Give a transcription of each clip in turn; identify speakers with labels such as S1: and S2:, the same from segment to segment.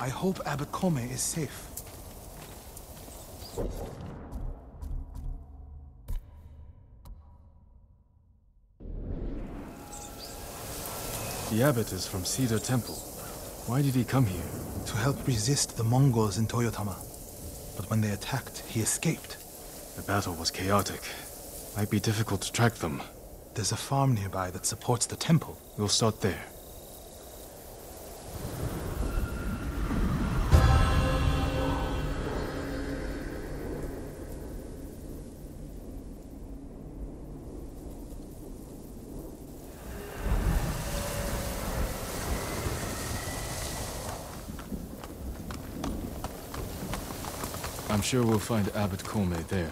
S1: I hope Abbot Kome is safe.
S2: The abbot is from Cedar Temple. Why did he come here?
S1: To help resist the Mongols in Toyotama. But when they attacked, he escaped.
S2: The battle was chaotic. Might be difficult to track them.
S1: There's a farm nearby that supports the temple.
S2: We'll start there. Sure we'll find Abbot Kome there.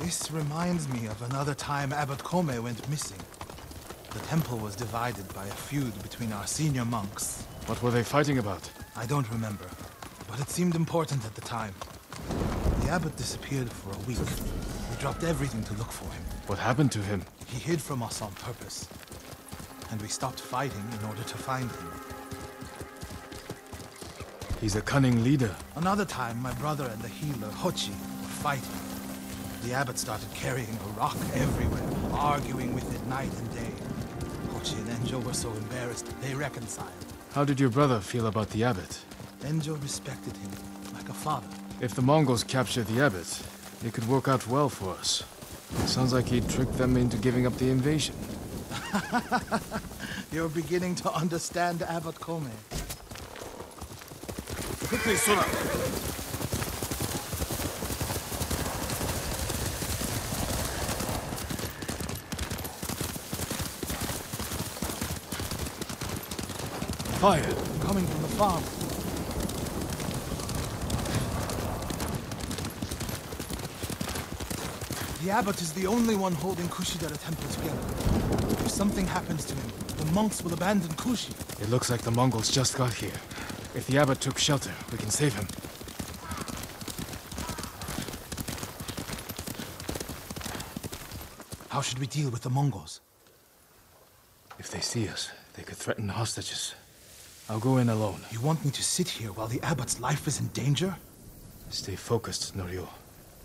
S1: This reminds me of another time Abbot Kome went missing. The temple was divided by a feud between our senior monks.
S2: What were they fighting about?
S1: I don't remember, but it seemed important at the time. The abbot disappeared for a week. We dropped everything to look for him.
S2: What happened to him?
S1: He hid from us on purpose. And we stopped fighting in order to find him.
S2: He's a cunning leader.
S1: Another time, my brother and the healer, Hochi, were fighting. The abbot started carrying a rock everywhere, arguing with it night and day. Hochi and Enjo were so embarrassed, they reconciled.
S2: How did your brother feel about the abbot?
S1: Enjo respected him, like a father.
S2: If the Mongols capture the abbot, it could work out well for us. Sounds like he tricked them into giving up the invasion.
S1: You're beginning to understand Abbot Kome.
S3: Quickly, Suna!
S2: Fire!
S1: Coming from the farm. The abbot is the only one holding Kushidara Temple together. If something happens to him, the monks will abandon Kushi.
S2: It looks like the Mongols just got here. If the abbot took shelter, we can save him.
S1: How should we deal with the Mongols?
S2: If they see us, they could threaten the hostages. I'll go in alone.
S1: You want me to sit here while the abbot's life is in danger?
S2: Stay focused, Norio.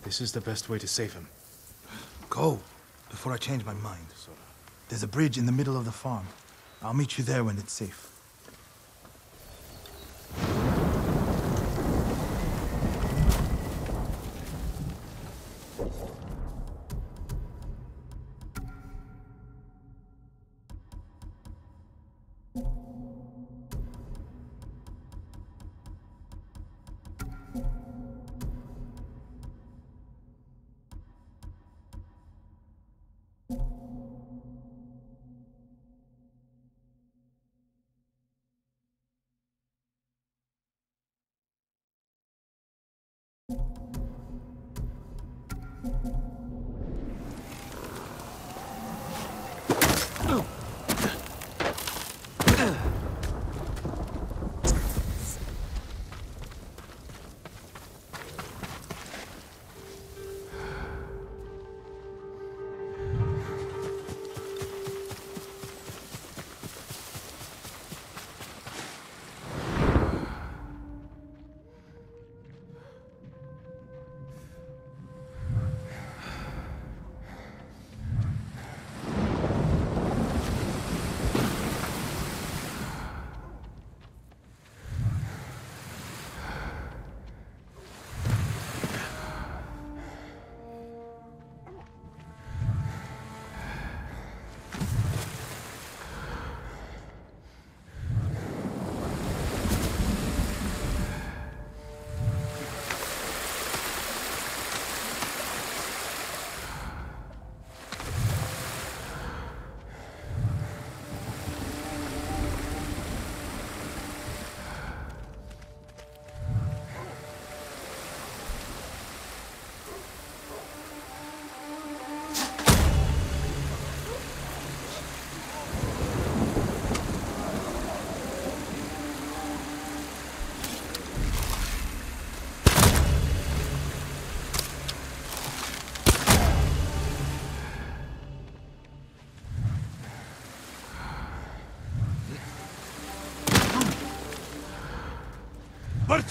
S2: This is the best way to save him.
S1: Go, before I change my mind. There's a bridge in the middle of the farm. I'll meet you there when it's safe.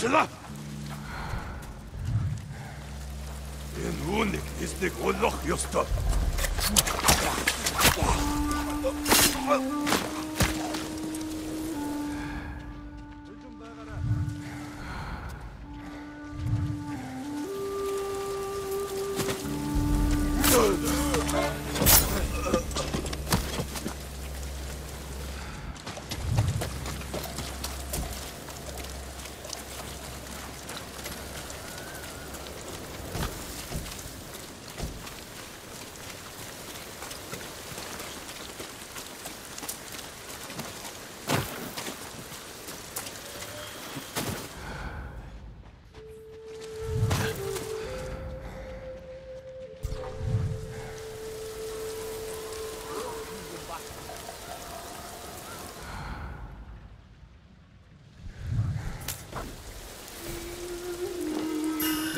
S3: Angela? Jenunik ist ne Groloch, Justor.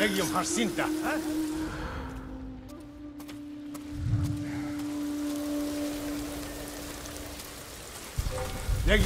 S4: Tek yung Jacinta, ha?
S3: Leg...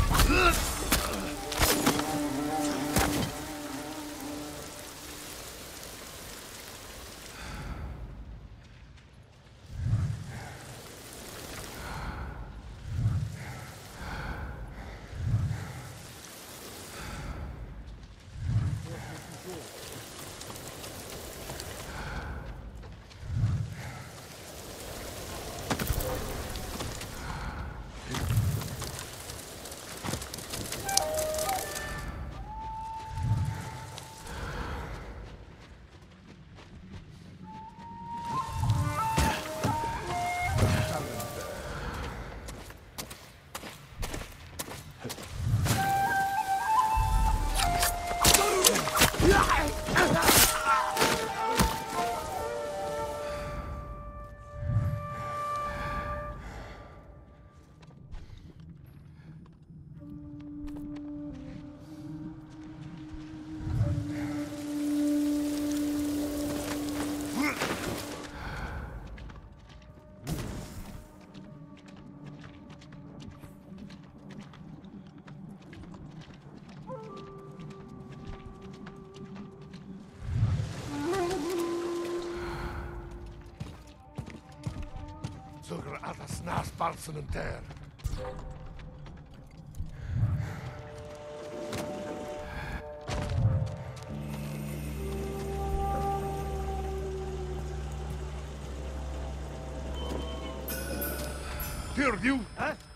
S3: atas nas balsenum ter. Perdiu,
S4: Eh?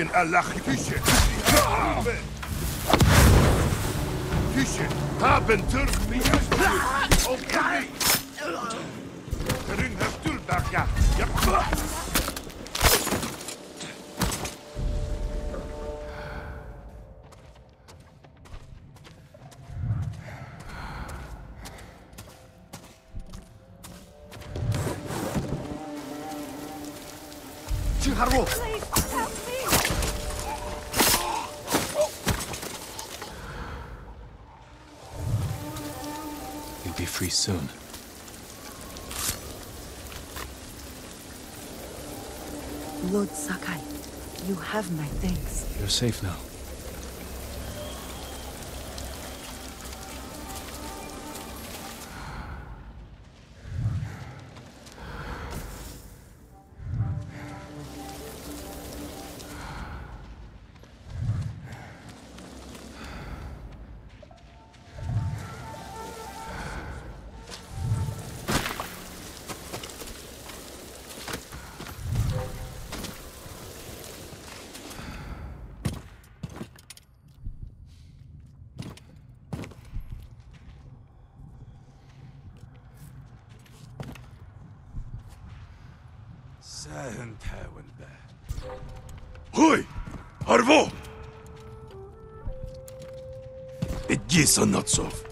S3: gegen Allah. Küche! Küche! haben Op de okay De ring heeft tulbak! Ja!
S5: Lord Sakai, you have my thanks.
S2: You're safe now.
S3: Sähen täwen bä. Hoi! Arvo! Idjisa Natsov.
S2: You're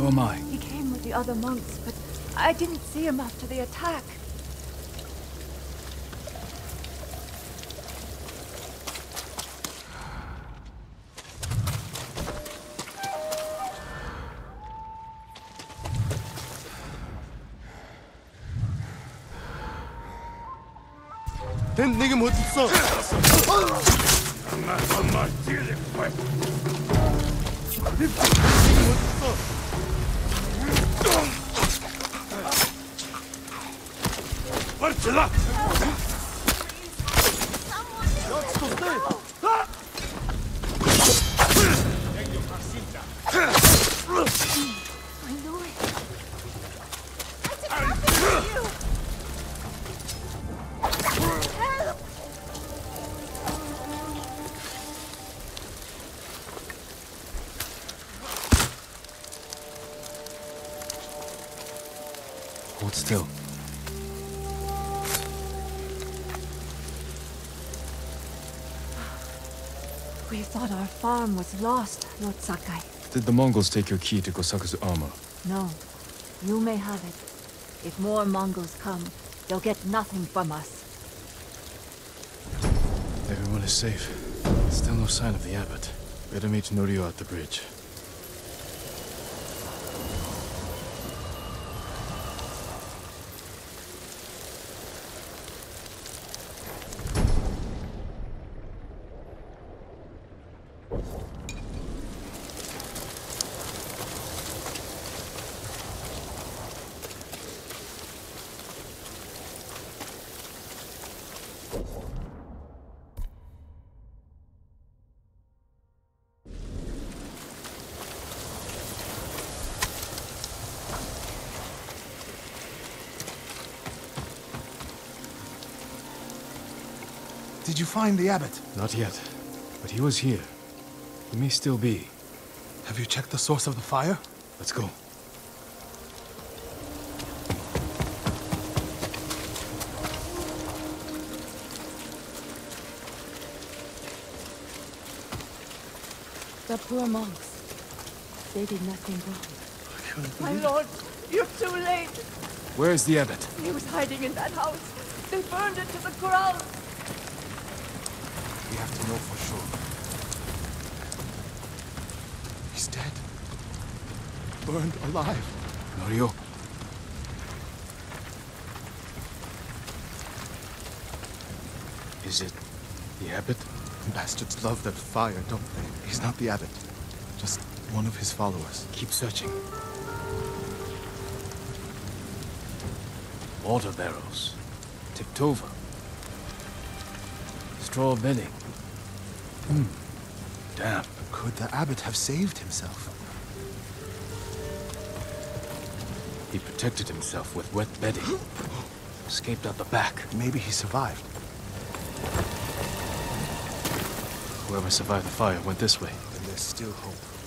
S2: So am I.
S5: He came with the other monks, but I didn't see him after the attack. Then нэг юм
S2: хөдөлсөн. Наа,
S5: наа, 起来 farm was lost, Lord Sakai.
S2: Did the Mongols take your key to Kosaka's armor?
S5: No, you may have it. If more Mongols come, they'll get nothing from us.
S2: Everyone is safe. Still no sign of the abbot. Better meet Norio at the bridge.
S1: Did you find the abbot?
S2: Not yet. But he was here. He may still be.
S1: Have you checked the source of the fire?
S2: Let's go.
S5: The poor monks. They did nothing wrong.
S6: My lord, you're too late.
S2: Where is the abbot?
S6: He was hiding in that house. They burned it to the ground.
S1: We have to know for sure. He's dead. Burned alive.
S2: Norio. Is it the abbot?
S1: Bastards love that fire, don't they? He's not the abbot. Just one of his followers.
S2: Keep searching. Water barrels. Tipped over. Straw bedding. Hmm. Damp.
S1: Could the abbot have saved himself?
S2: He protected himself with wet bedding. Escaped out the back.
S1: Maybe he survived.
S2: Whoever survived the fire went this way.
S1: Then there's still hope.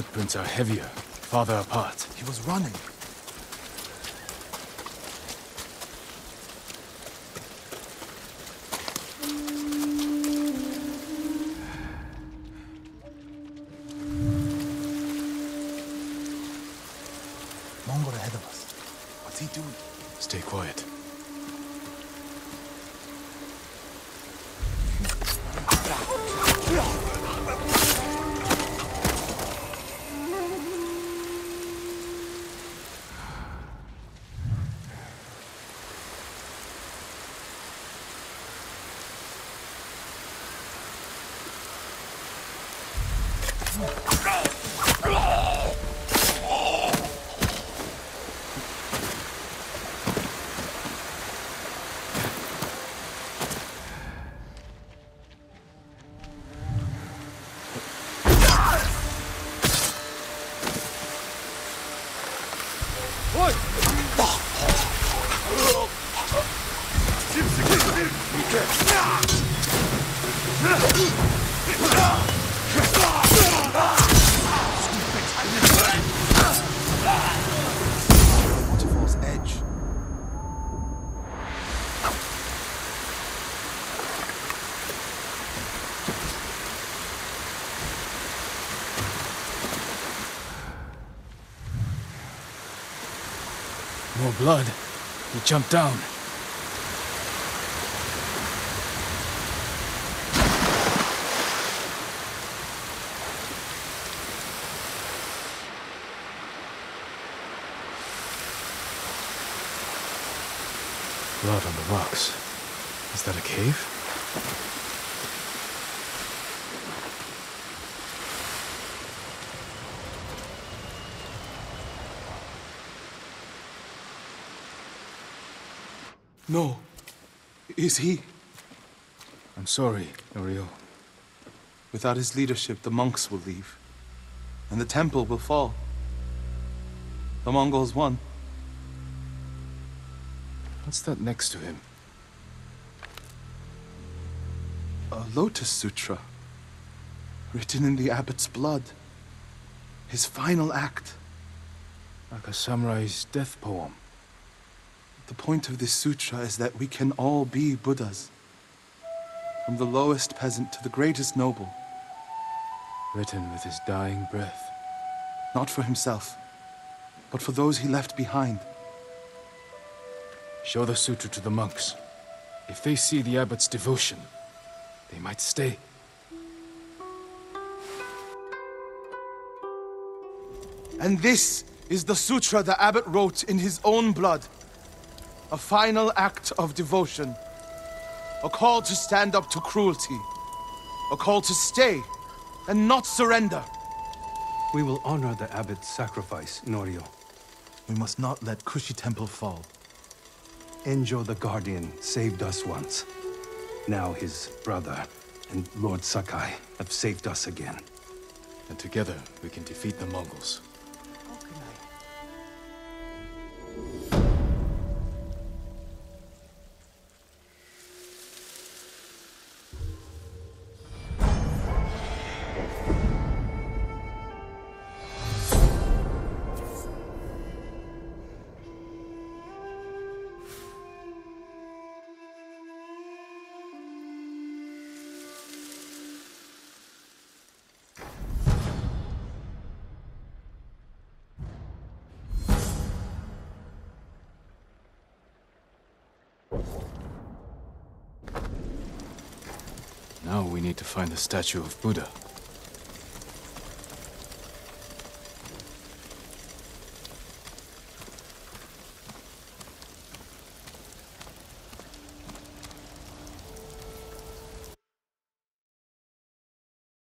S2: Footprints are heavier, farther apart.
S1: He was running. Go!
S2: More blood. He jumped down. Blood on the rocks. Is that a cave?
S1: No. Is he?
S2: I'm sorry, Ariel.
S1: Without his leadership, the monks will leave. And the temple will fall. The Mongols won.
S2: What's that next to him?
S1: A Lotus Sutra. Written in the abbot's blood. His final act.
S2: Like a samurai's death poem.
S1: The point of this sutra is that we can all be Buddhas. From the lowest peasant to the greatest noble.
S2: Written with his dying breath.
S1: Not for himself, but for those he left behind.
S2: Show the sutra to the monks. If they see the abbot's devotion, they might stay.
S1: And this is the sutra the abbot wrote in his own blood. A final act of devotion. A call to stand up to cruelty. A call to stay and not surrender.
S7: We will honor the abbot's sacrifice, Norio.
S1: We must not let Kushi Temple fall.
S7: Enjo the Guardian saved us once. Now his brother and Lord Sakai have saved us again.
S2: And together we can defeat the Mongols. Now we need to find the statue of Buddha.